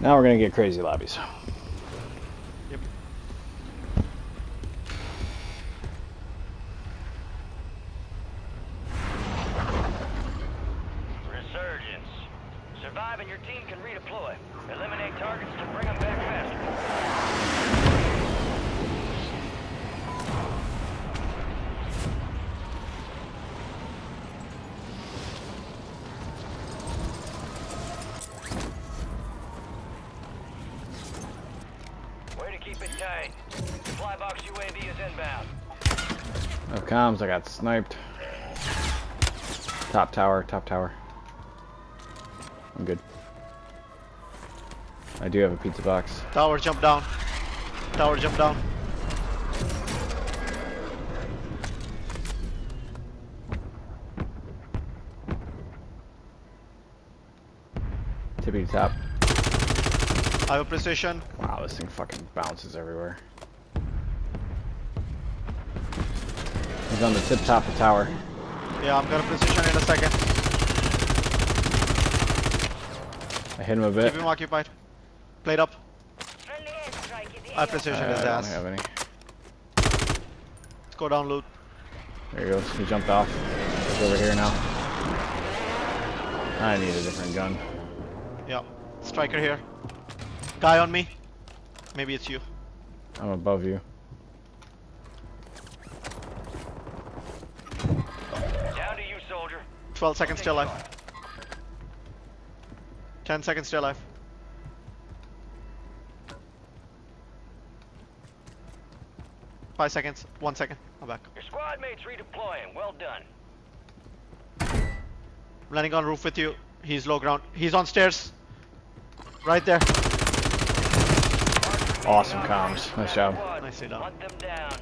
Now we're gonna get crazy lobbies. Yep. Resurgence. Survive and your team can redeploy. Eliminate targets to bring them back faster. Keep it tight. Supply box UAV is inbound. No comms, I got sniped. Top tower, top tower. I'm good. I do have a pizza box. Tower jump down. Tower jump down. Tippy top. I have a precision. Wow, this thing fucking bounces everywhere. He's on the tip top of the tower. Yeah, I'm gonna position in a second. I hit him a bit. Keep him occupied. Plate up. Friendly airstrike is I I, precision I don't ass. have any. Let's go down loot. There he goes. He jumped off. He's over here now. I need a different gun. Yeah. Striker here. Guy on me. Maybe it's you. I'm above you. Down to you, soldier. 12 seconds still alive. 10 seconds still alive. Five seconds. One second. I'm back. Your squad mates redeploying. Well done. Landing on roof with you. He's low ground. He's on stairs. Right there. Awesome comms. Nice job. Nicely done. Hunt them down.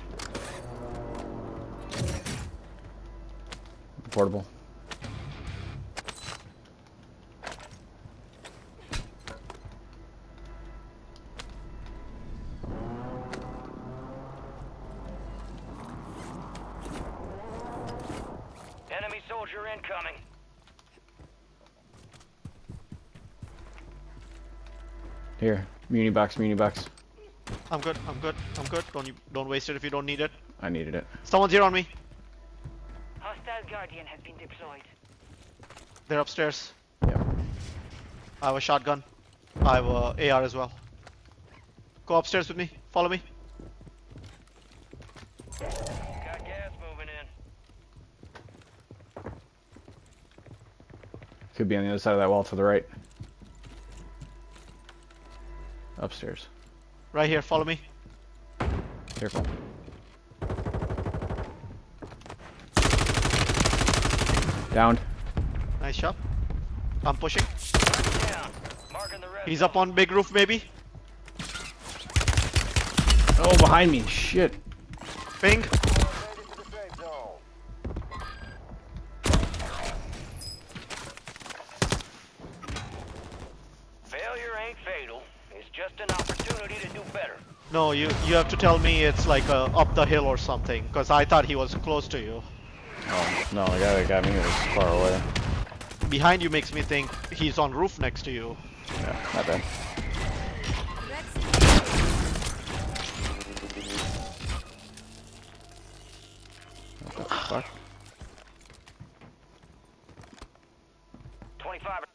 Portable. Enemy soldier incoming. Here. Muni box, muni box. I'm good. I'm good. I'm good. Don't you don't waste it if you don't need it. I needed it. Someone's here on me. Hostile Guardian has been deployed. They're upstairs. Yep. I have a shotgun. I have a AR as well. Go upstairs with me. Follow me. Got gas moving in. Could be on the other side of that wall to the right. Upstairs. Right here. Follow me. Careful. Downed. Nice shot. I'm pushing. Down. Marking the red He's up on big roof maybe. Oh, behind me. Shit. Ping. It's just an opportunity to do better. No, you you have to tell me it's like uh, up the hill or something, because I thought he was close to you. Oh, no, the guy that got me was far away. Behind you makes me think he's on roof next to you. Yeah, not bad. What the fuck? 25